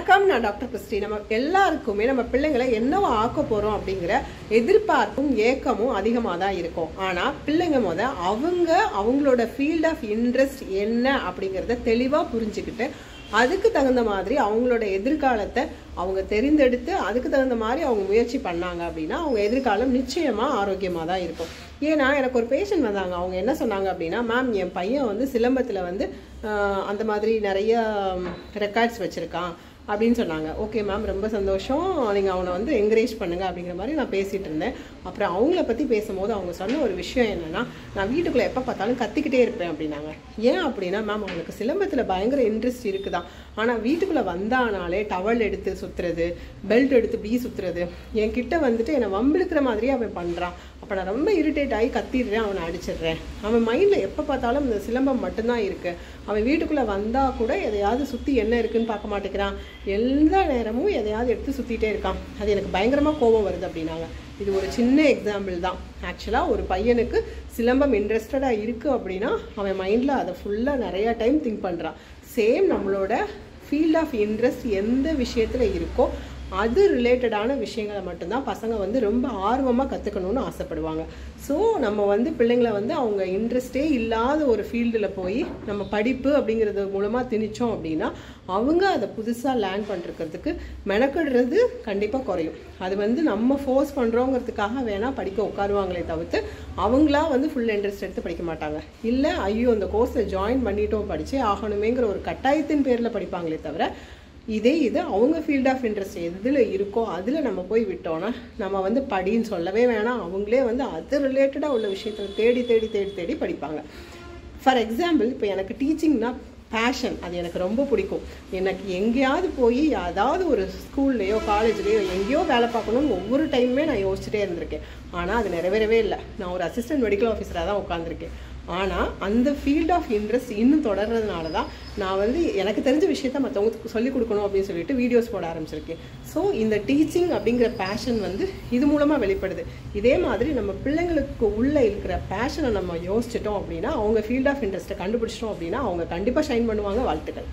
வணக்கம் நான் doctor Christie. நம்ம எல்லாருக்குமே நம்ம பிள்ளைங்களை என்னவா ஆக்க போகிறோம் அப்படிங்கிற எதிர்பார்ப்பும் ஏக்கமும் அதிகமாக தான் இருக்கும். ஆனால் பிள்ளைங்க முத அவங்க அவங்களோட ஃபீல்ட் ஆஃப் இன்ட்ரெஸ்ட் என்ன அப்படிங்கிறத தெளிவாக புரிஞ்சுக்கிட்டு அதுக்கு தகுந்த மாதிரி அவங்களோட எதிர்காலத்தை அவங்க தெரிந்தெடுத்து அதுக்கு தகுந்த மாதிரி அவங்க முயற்சி பண்ணாங்க அப்படின்னா அவங்க எதிர்காலம் நிச்சயமாக ஆரோக்கியமாக தான் இருக்கும். ஏன்னா எனக்கு ஒரு பேஷண்ட் வந்தாங்க. அவங்க என்ன சொன்னாங்க அப்படின்னா மேம் என் பையன் வந்து சிலம்பத்தில் வந்து அந்த மாதிரி நிறைய ரெக்கார்ட்ஸ் வச்சுருக்கான். அப்படின்னு சொன்னாங்க. ஓகே மேம் ரொம்ப சந்தோஷம். நீங்கள் அவனை வந்து என்கரேஜ் பண்ணுங்க அப்படிங்கிற மாதிரி நான் பேசிகிட்டு இருந்தேன். அப்புறம் அவங்கள பற்றி பேசும்போது அவங்க சொன்ன ஒரு விஷயம் என்னென்னா நான் வீட்டுக்குள்ளே எப்போ பார்த்தாலும் கத்திக்கிட்டே இருப்பேன் அப்படின்னாங்க. ஏன் அப்படின்னா மேம் அவனுக்கு சிலம்பத்தில் பயங்கர இன்ட்ரெஸ்ட் இருக்குதான். ஆனால் வீட்டுக்குள்ளே வந்தானாலே டவல் எடுத்து சுற்றுறது பெல்ட் எடுத்து இப்படி சுற்றுறது என் கிட்ட வந்துட்டு என்னை வம்பிழுக்கிற மாதிரியே அவன் பண்ணுறான் அப்போ நான் ரொம்ப இரிட்டேட் ஆகி கத்திடுறேன் அவனை அடிச்சிடுறேன். அவன் மைண்டில் எப்போ பார்த்தாலும் இந்த சிலம்பம் மட்டும்தான் இருக்குது அவன் வீட்டுக்குள்ளே வந்தால் கூட எதையாவது சுற்றி என்ன இருக்குன்னு பார்க்க மாட்டேங்கிறான். எல்லா நேரமும் எதையாவது எடுத்து சுற்றிட்டே இருக்கான். அது எனக்கு பயங்கரமாக கோபம் வருது அப்படின்னாங்க. இது ஒரு சின்ன எக்ஸாம்பிள் தான். ஆக்சுவலாக ஒரு பையனுக்கு சிலம்பம் இன்ட்ரெஸ்டடாக இருக்குது அப்படின்னா அவன் மைண்டில் அதை ஃபுல்லாக நிறையா டைம் திங்க் பண்ணுறான் சேம் நம்மளோட ஃபீல்ட் ஆஃப் இன்ட்ரெஸ்ட் எந்த விஷயத்தில் இருக்கோ அது ரிலேட்டடான விஷயங்களை மட்டும்தான் பசங்க வந்து ரொம்ப ஆர்வமாக கற்றுக்கணும்னு ஆசைப்படுவாங்க. ஸோ நம்ம வந்து பிள்ளைங்களை வந்து அவங்க இன்ட்ரெஸ்டே இல்லாத ஒரு ஃபீல்டில் போய் நம்ம படிப்பு அப்படிங்கிறது மூலமாக திணிச்சோம் அப்படின்னா அவங்க அதை புதுசாக லேர்ன் பண்ணுறதுக்கு மெனக்கிடுறது கண்டிப்பாக குறையும். அது வந்து நம்ம ஃபோர்ஸ் பண்ணுறோங்கிறதுக்காக வேணால் படிக்க உட்காருவாங்களே தவிர்த்து அவங்களா வந்து ஃபுல் இன்ட்ரெஸ்ட் எடுத்து படிக்க மாட்டாங்க. இல்லை ஐயோ அந்த கோர்ஸை ஜாயின் பண்ணிட்டோம் படித்தே ஆகணுமேங்கிற ஒரு கட்டாயத்தின் பேரில் படிப்பாங்களே தவிர இதே இது அவங்க ஃபீல்ட் ஆஃப் இன்ட்ரெஸ்ட் எதில் இருக்கோ அதில் நம்ம போய் விட்டோன்னா நம்ம வந்து படின்னு சொல்லவே வேணாம். அவங்களே வந்து அது ரிலேட்டடாக உள்ள விஷயத்தை தேடி தேடி தேடி தேடி படிப்பாங்க. ஃபார் எக்ஸாம்பிள் இப்போ எனக்கு டீச்சிங்னா பேஷன் அது எனக்கு ரொம்ப பிடிக்கும். எனக்கு எங்கேயாவது போய் அதாவது ஒரு ஸ்கூல்லையோ காலேஜ்லேயோ எங்கேயோ வேலை பார்க்கணும்னு ஒவ்வொரு டைமுமே நான் யோசிச்சுட்டே இருந்திருக்கேன். ஆனால் அது நிறைவேறவே இல்லை. நான் ஒரு அசிஸ்டன்ட் மெடிக்கல் ஆஃபீஸராக தான் உட்காந்துருக்கேன் ஆனால் அந்த ஃபீல்ட் ஆஃப் இன்ட்ரெஸ்ட் இன்னும் தொடர்றதுனால தான் நான் வந்து எனக்கு தெரிஞ்ச விஷயத்த மற்றவங்களுக்கு சொல்லிக் கொடுக்கணும் அப்படின்னு சொல்லிட்டு வீடியோஸ் போட ஆரம்பிச்சிருக்கேன். ஸோ இந்த டீச்சிங் அப்படிங்கிற பேஷன் வந்து இது மூலமாக வெளிப்படுது. இதே மாதிரி நம்ம பிள்ளைங்களுக்கு உள்ளே இருக்கிற பேஷனை நம்ம யோசிச்சிட்டோம் அப்படின்னா அவங்க ஃபீல்ட் ஆஃப் இன்ட்ரெஸ்ட்டை கண்டுபிடிச்சிட்டோம் அப்படின்னா அவங்க கண்டிப்பாக ஷைன் பண்ணுவாங்க வாழ்த்துக்கள்.